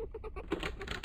Where are you?